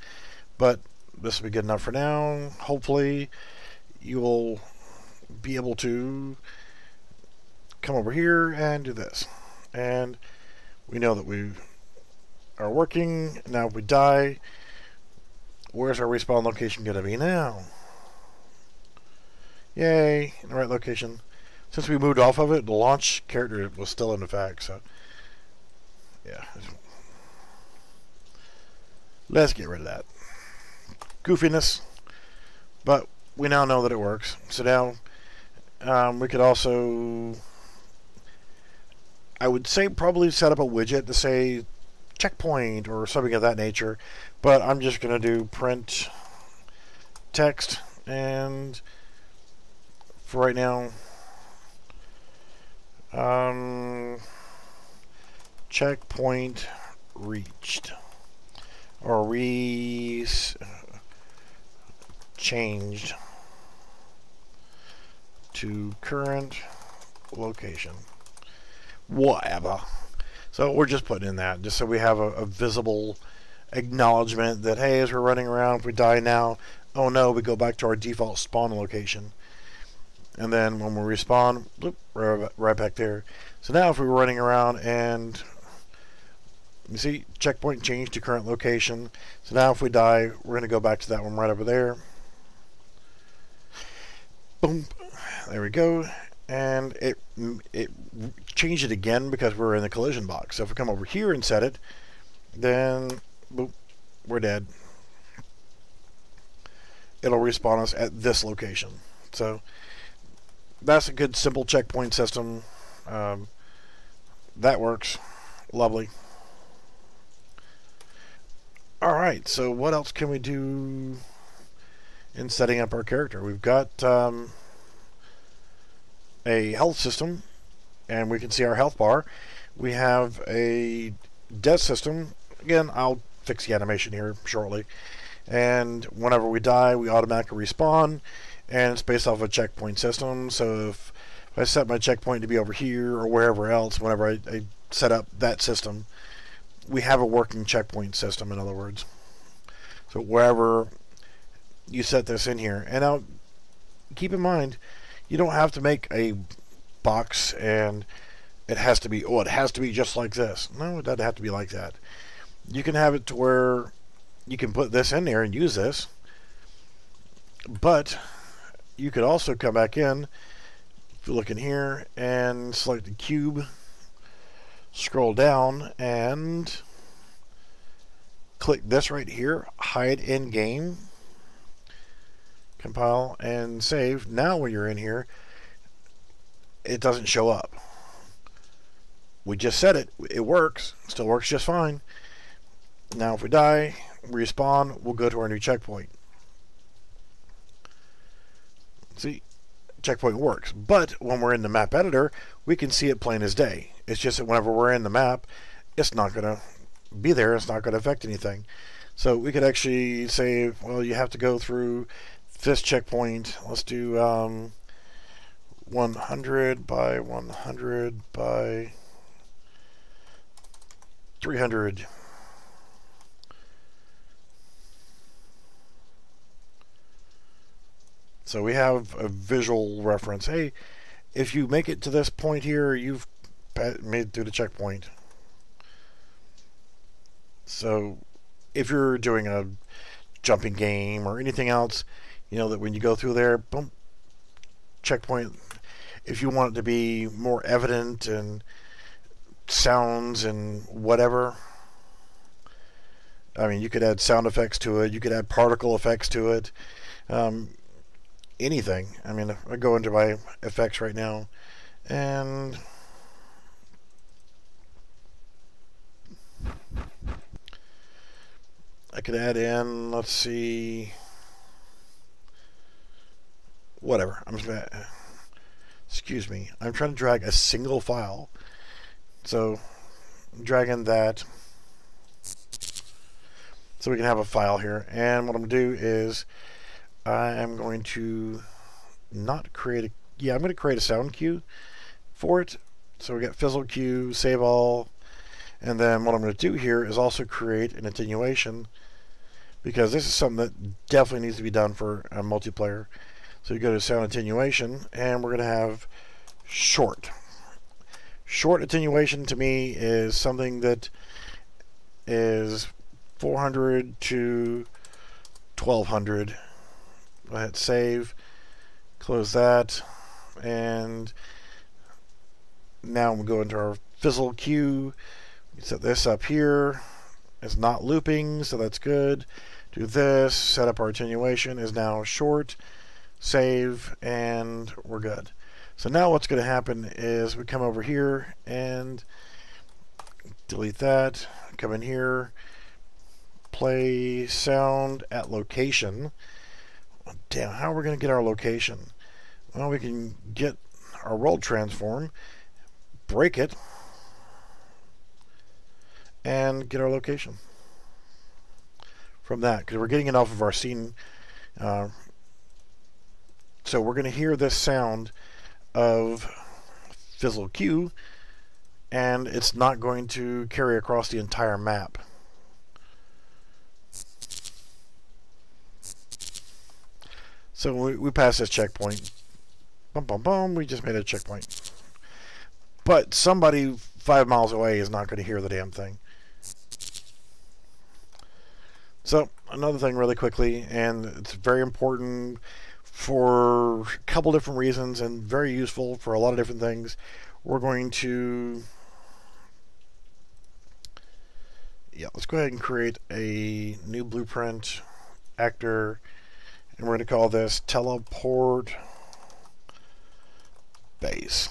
But this will be good enough for now. Hopefully you will be able to come over here and do this. And we know that we are working. Now if we die, where's our respawn location going to be now? Yay, in the right location. Since we moved off of it, the launch character was still in effect, so yeah. Let's get rid of that. Goofiness. But we now know that it works. So now um, we could also, I would say probably set up a widget to say checkpoint or something of that nature. But I'm just going to do print text and for right now, um, checkpoint reached or re changed to current location whatever so we're just putting in that just so we have a, a visible acknowledgement that hey as we're running around if we die now oh no we go back to our default spawn location and then when we respawn bloop, right, back there so now if we were running around and you see, checkpoint changed to current location. So now if we die, we're going to go back to that one right over there. Boom. There we go. And it it changed it again because we're in the collision box. So if we come over here and set it, then boop, we're dead. It'll respawn us at this location. So that's a good simple checkpoint system. Um, that works. Lovely. Alright, so what else can we do in setting up our character? We've got um, a health system, and we can see our health bar. We have a death system. Again, I'll fix the animation here shortly. And whenever we die, we automatically respawn, and it's based off a checkpoint system. So if, if I set my checkpoint to be over here or wherever else, whenever I, I set up that system, we have a working checkpoint system, in other words. So wherever you set this in here, and now keep in mind, you don't have to make a box and it has to be, oh, it has to be just like this. No, it doesn't have to be like that. You can have it to where you can put this in there and use this, but you could also come back in, if you look in here, and select the cube, scroll down and click this right here, hide in game, compile and save. Now when you're in here, it doesn't show up. We just said it. It works. Still works just fine. Now if we die, respawn, we'll go to our new checkpoint. See, checkpoint works. But when we're in the map editor, we can see it plain as day. It's just that whenever we're in the map, it's not going to be there. It's not going to affect anything. So we could actually say, well, you have to go through this checkpoint. Let's do um, 100 by 100 by 300. So we have a visual reference. Hey, if you make it to this point here, you've made it through the checkpoint. So if you're doing a jumping game or anything else, you know that when you go through there, boom, checkpoint. If you want it to be more evident and sounds and whatever, I mean, you could add sound effects to it. You could add particle effects to it. Um, anything. I mean, I go into my effects right now, and I could add in, let's see, whatever. I'm just gonna, excuse me. I'm trying to drag a single file. So, dragging that so we can have a file here. And what I'm to do is I am going to not create a, yeah, I'm going to create a sound cue for it. So we got fizzle cue, save all, and then what I'm going to do here is also create an attenuation because this is something that definitely needs to be done for a multiplayer. So you go to sound attenuation and we're going to have short. Short attenuation to me is something that is 400 to 1200. Go ahead, save, close that, and now we go into our fizzle cue. Set this up here. It's not looping, so that's good do this, set up our attenuation is now short, save, and we're good. So now what's going to happen is we come over here and delete that, come in here, play sound at location. Damn, how are we going to get our location? Well, we can get our world transform, break it, and get our location from that because we're getting it off of our scene. Uh, so we're going to hear this sound of fizzle cue and it's not going to carry across the entire map. So we, we pass this checkpoint. Bum, bum, bum, we just made a checkpoint. But somebody five miles away is not going to hear the damn thing. So another thing really quickly, and it's very important for a couple different reasons and very useful for a lot of different things. We're going to, yeah, let's go ahead and create a new blueprint actor, and we're going to call this teleport base.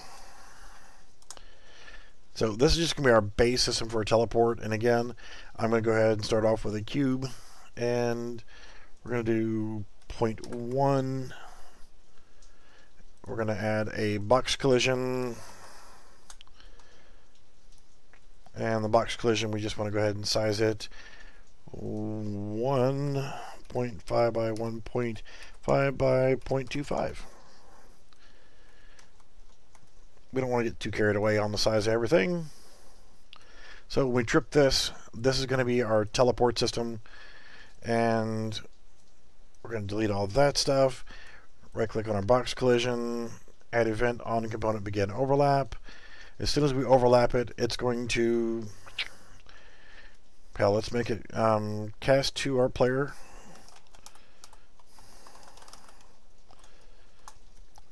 So this is just going to be our base system for a teleport, and again, I'm going to go ahead and start off with a cube and we're going to do 0.1 we're going to add a box collision. And the box collision we just want to go ahead and size it. 1.5 by 1.5 by 0.25 we don't want to get too carried away on the size of everything. So when we trip this. This is going to be our teleport system. And we're going to delete all that stuff. Right click on our box collision add event on component begin overlap. As soon as we overlap it it's going to hell let's make it um, cast to our player.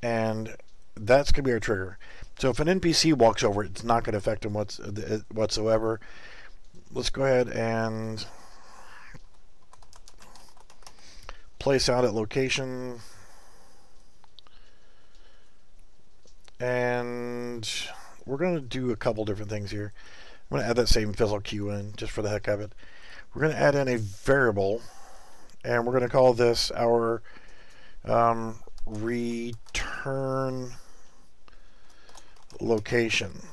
And that's going to be our trigger. So if an NPC walks over it's not going to affect him whatsoever. Let's go ahead and place out at location and we're going to do a couple different things here. I'm going to add that same fizzle cue in just for the heck of it. We're going to add in a variable and we're going to call this our um, return location.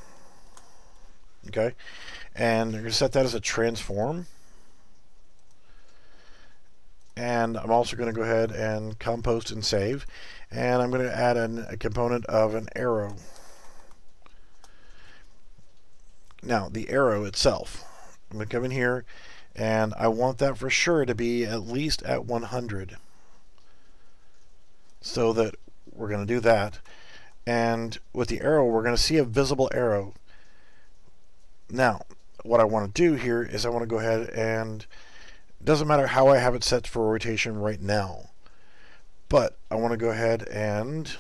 Okay, and we're going to set that as a transform and I'm also going to go ahead and compost and save. And I'm going to add an, a component of an arrow. Now the arrow itself. I'm going to come in here and I want that for sure to be at least at 100 so that we're going to do that. And with the arrow we're going to see a visible arrow. Now what I want to do here is I want to go ahead and doesn't matter how I have it set for rotation right now. But I want to go ahead and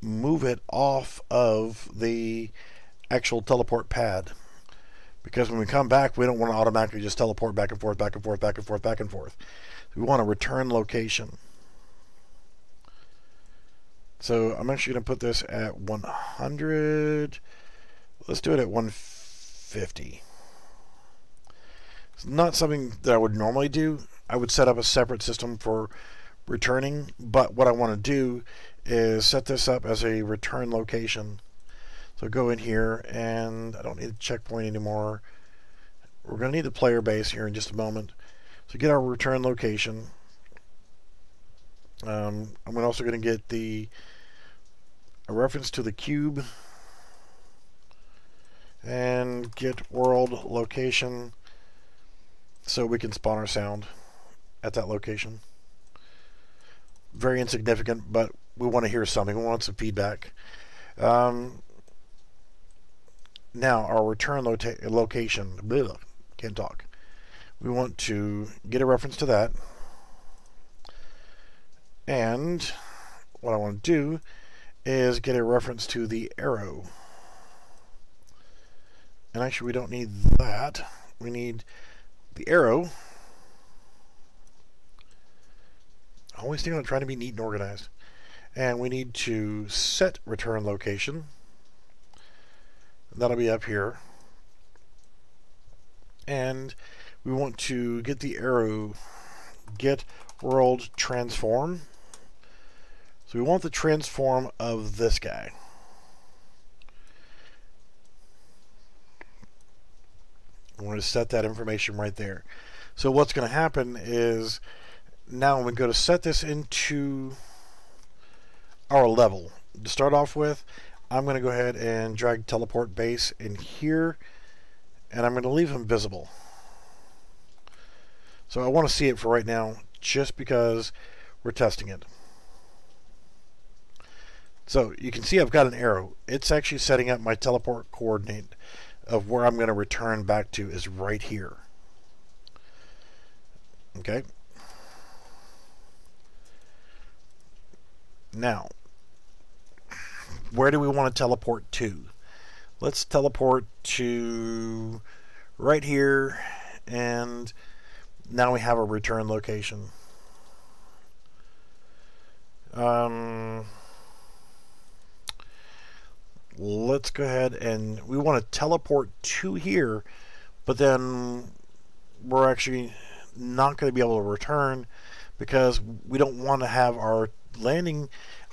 move it off of the actual teleport pad. Because when we come back we don't want to automatically just teleport back and forth back and forth back and forth back and forth. We want to return location. So I'm actually going to put this at 100 let's do it at 150 it's not something that I would normally do I would set up a separate system for returning but what I want to do is set this up as a return location so go in here and I don't need a checkpoint anymore. We're going to need the player base here in just a moment. So get our return location. Um, I'm also going to get the a reference to the cube and get world location so we can spawn our sound at that location. Very insignificant, but we want to hear something. We want some feedback. Um, now, our return location, can't talk. We want to get a reference to that. And what I want to do is get a reference to the arrow. And actually, we don't need that. We need the arrow. Always thinking of trying to be neat and organized. And we need to set return location. That'll be up here. And we want to get the arrow, get world transform. So we want the transform of this guy. I'm going to set that information right there. So what's going to happen is now when we go to set this into our level to start off with, I'm going to go ahead and drag teleport base in here and I'm going to leave him visible. So I want to see it for right now just because we're testing it. So you can see I've got an arrow. It's actually setting up my teleport coordinate of where I'm going to return back to is right here. Okay. Now, where do we want to teleport to? Let's teleport to right here and now we have a return location. Um, let's go ahead and we want to teleport to here but then we're actually not going to be able to return because we don't want to have our landing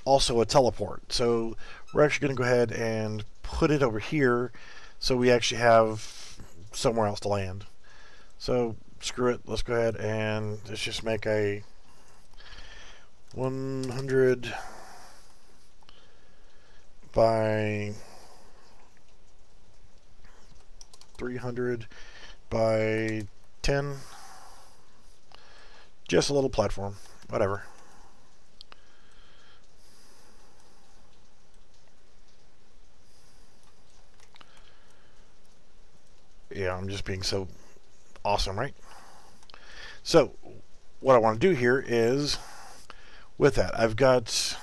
also a teleport so we're actually going to go ahead and put it over here so we actually have somewhere else to land. So screw it, let's go ahead and let's just make a 100 by 300 by 10 just a little platform whatever yeah, I'm just being so awesome, right? So, what I want to do here is, with that, I've got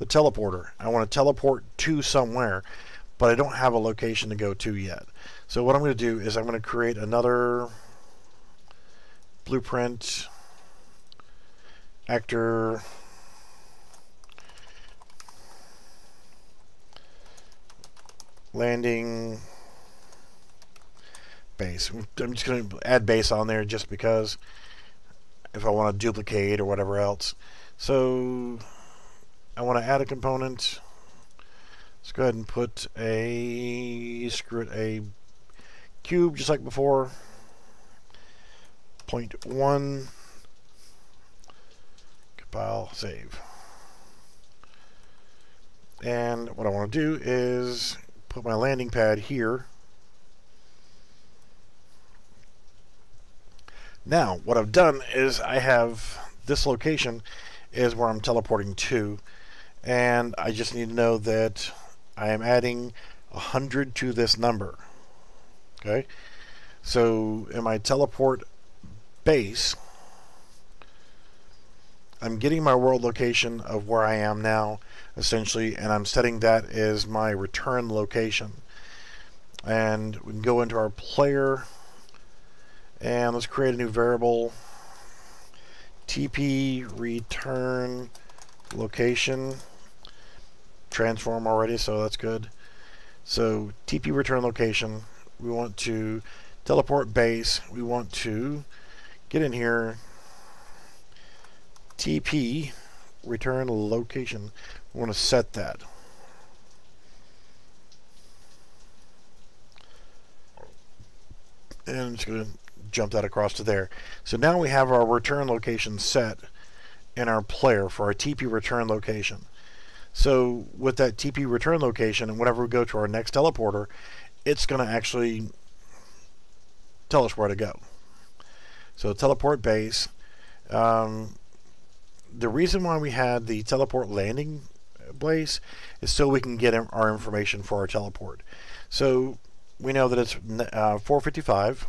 the teleporter. I want to teleport to somewhere, but I don't have a location to go to yet. So what I'm going to do is I'm going to create another blueprint actor landing base. I'm just going to add base on there just because if I want to duplicate or whatever else. So I want to add a component. Let's go ahead and put a screw it a cube just like before. 0.1 compile save and what I want to do is put my landing pad here now what I've done is I have this location is where I'm teleporting to and I just need to know that I am adding 100 to this number okay? So in my teleport base I'm getting my world location of where I am now essentially and I'm setting that as my return location. And we can go into our player and let's create a new variable TP return location transform already so that's good so TP return location we want to teleport base we want to get in here TP return location we want to set that and I'm just going to jump that across to there. So now we have our return location set in our player for our TP return location. So with that TP return location, and whenever we go to our next teleporter, it's going to actually tell us where to go. So teleport base. Um, the reason why we had the teleport landing place is so we can get our information for our teleport. So we know that it's uh, 455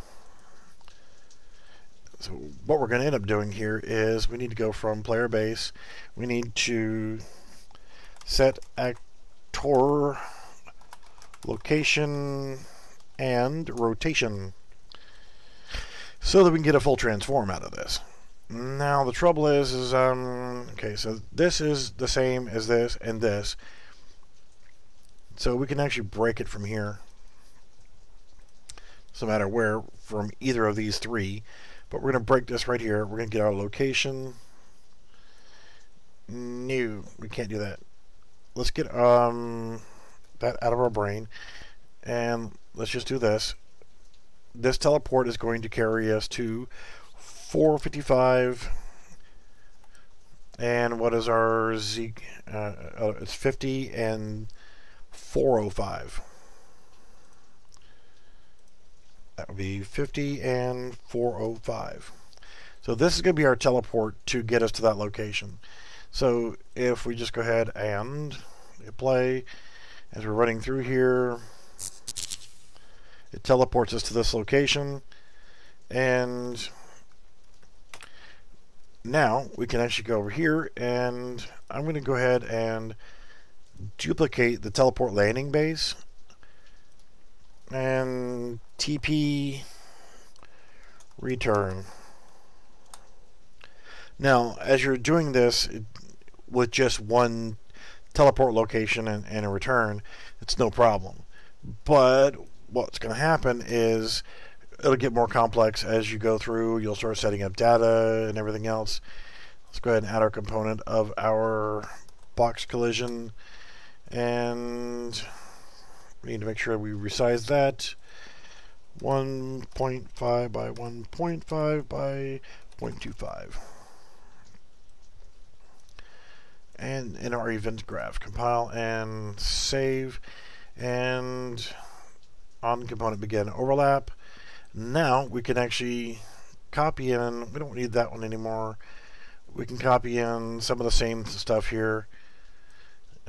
so what we're going to end up doing here is we need to go from player base. We need to set actor location and rotation so that we can get a full transform out of this. Now the trouble is, is um, okay, so this is the same as this and this. So we can actually break it from here. No matter where from either of these three. But we're going to break this right here. We're going to get our location. New. We can't do that. Let's get um that out of our brain. And let's just do this. This teleport is going to carry us to 455. And what is our Z? Uh, uh, it's 50 and 405. That would be 50 and 405. So this is going to be our teleport to get us to that location. So if we just go ahead and play, as we're running through here, it teleports us to this location. And now we can actually go over here and I'm going to go ahead and duplicate the teleport landing base and TP return. Now, as you're doing this with just one teleport location and, and a return, it's no problem. But what's going to happen is it'll get more complex as you go through. You'll start setting up data and everything else. Let's go ahead and add our component of our box collision and we need to make sure we resize that 1.5 by 1.5 by 0.25 and in our event graph. Compile and save. And on component begin. Overlap. Now we can actually copy in. We don't need that one anymore. We can copy in some of the same stuff here.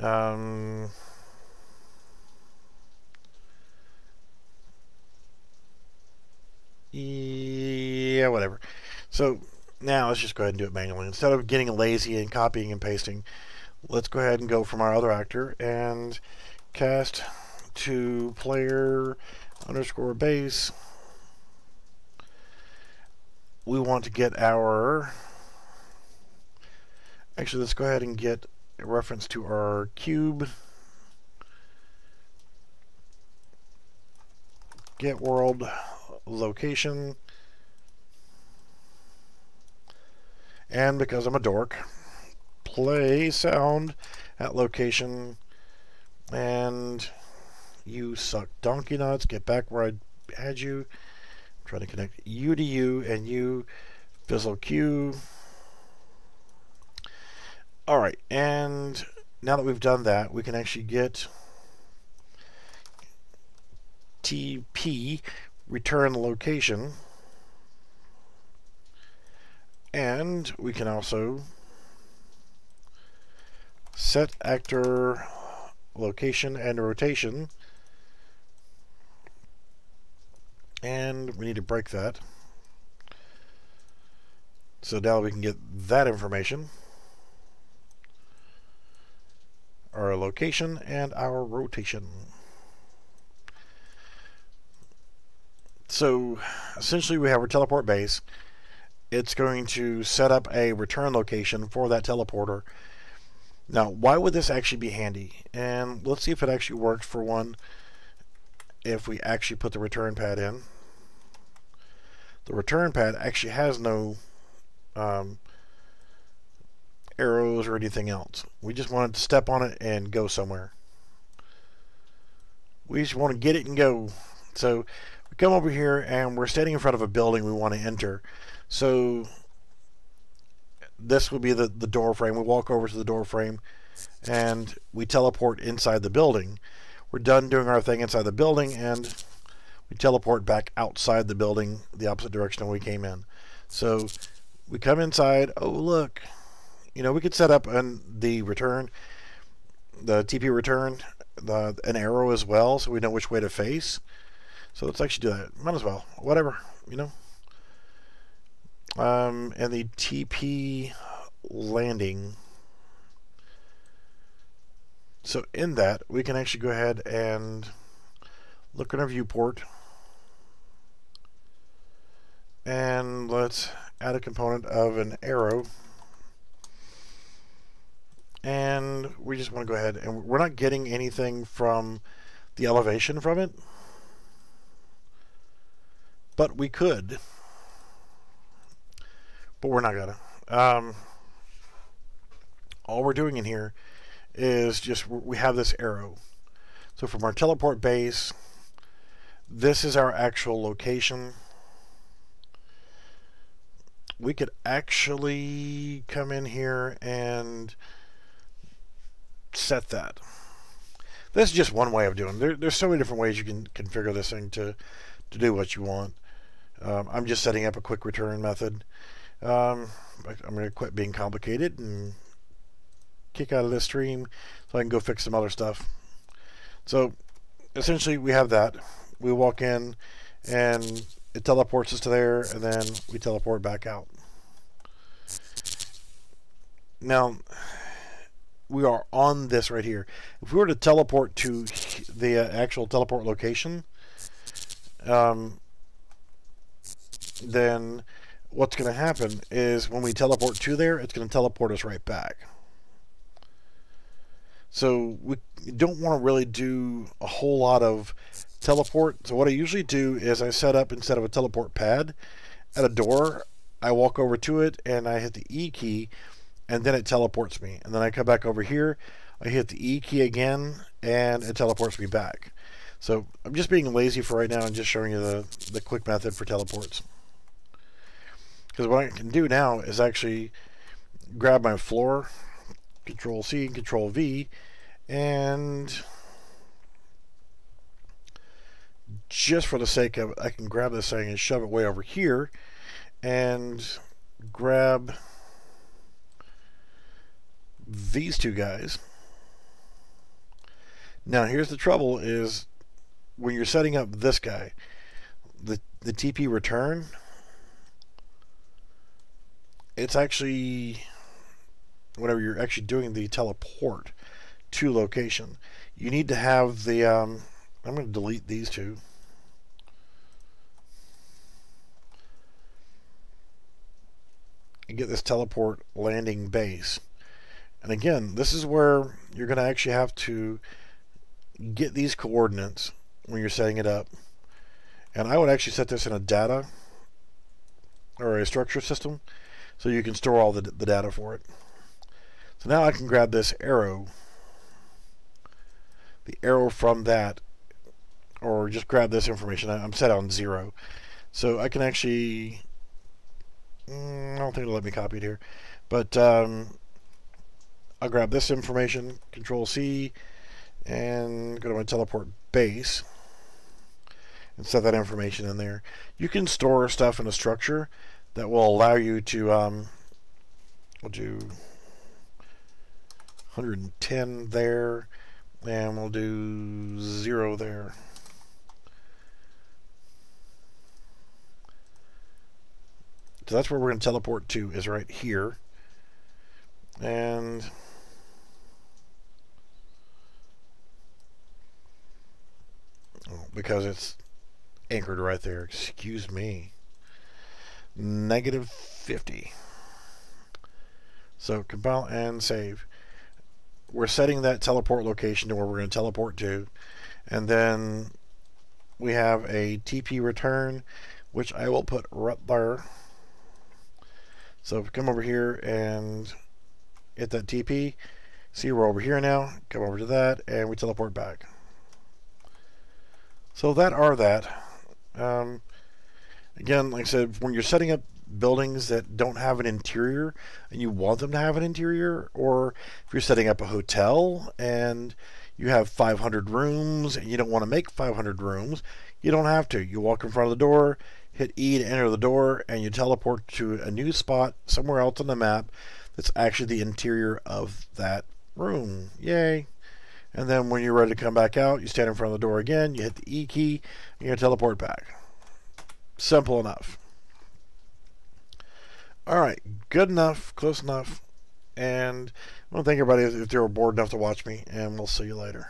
Um, yeah, whatever. So now let's just go ahead and do it manually. Instead of getting lazy and copying and pasting, let's go ahead and go from our other actor and cast to player underscore base. We want to get our, actually let's go ahead and get a reference to our cube. Get world location. And because I'm a dork, play sound at location. And you suck donkey nuts. Get back where I had you. Trying to connect you to you and you fizzle Q. All right, and now that we've done that, we can actually get TP, return location, and we can also set actor location and rotation. And we need to break that. So now we can get that information. Our location and our rotation. So essentially we have our teleport base it's going to set up a return location for that teleporter now, why would this actually be handy? And let's see if it actually works for one if we actually put the return pad in. The return pad actually has no um, arrows or anything else. We just wanted to step on it and go somewhere. We just want to get it and go. So we come over here and we're standing in front of a building we want to enter. So this would be the, the door frame. We walk over to the door frame and we teleport inside the building. We're done doing our thing inside the building and we teleport back outside the building the opposite direction we came in. So we come inside. Oh, look. You know, we could set up an, the return, the TP return, the, an arrow as well so we know which way to face. So let's actually do that. Might as well. Whatever, you know. Um, and the TP landing. So in that, we can actually go ahead and look in our viewport. And let's add a component of an arrow. And we just want to go ahead and we're not getting anything from the elevation from it. But we could but we're not gonna. Um, all we're doing in here is just we have this arrow. So from our teleport base, this is our actual location. We could actually come in here and set that. This is just one way of doing it. There, there's so many different ways you can configure this thing to, to do what you want. Um, I'm just setting up a quick return method. Um, I'm going to quit being complicated and kick out of this stream so I can go fix some other stuff. So essentially we have that. We walk in and it teleports us to there and then we teleport back out. Now we are on this right here. If we were to teleport to the uh, actual teleport location, um, then what's going to happen is when we teleport to there, it's going to teleport us right back. So we don't want to really do a whole lot of teleport. So what I usually do is I set up instead of a teleport pad at a door, I walk over to it and I hit the E key and then it teleports me. And then I come back over here, I hit the E key again and it teleports me back. So I'm just being lazy for right now and just showing you the, the quick method for teleports. Because what I can do now is actually grab my floor, Control C and Control V, and just for the sake of I can grab this thing and shove it way over here and grab these two guys. Now here's the trouble is when you're setting up this guy, the, the TP return, it's actually whenever you're actually doing the teleport to location you need to have the um, I'm going to delete these two. And get this teleport landing base. And again this is where you're going to actually have to get these coordinates when you're setting it up. And I would actually set this in a data or a structure system so you can store all the, the data for it. So now I can grab this arrow, the arrow from that, or just grab this information. I'm set on zero. So I can actually, mm, I don't think it'll let me copy it here, but um, I'll grab this information, Control C, and go to my teleport base and set that information in there. You can store stuff in a structure that will allow you to, um, we'll do 110 there, and we'll do zero there. So that's where we're going to teleport to, is right here. And oh, because it's anchored right there, excuse me. Negative 50. So compile and save. We're setting that teleport location to where we're going to teleport to. And then we have a TP return, which I will put right there. So come over here and hit that TP, see we're over here now, come over to that, and we teleport back. So that are that. Um, again, like I said, when you're setting up buildings that don't have an interior and you want them to have an interior, or if you're setting up a hotel and you have 500 rooms and you don't want to make 500 rooms, you don't have to. You walk in front of the door, hit E to enter the door, and you teleport to a new spot somewhere else on the map that's actually the interior of that room. Yay! And then when you're ready to come back out, you stand in front of the door again, you hit the E key, and to teleport back. Simple enough. All right, good enough, close enough. And I want to thank everybody if they were bored enough to watch me, and we'll see you later.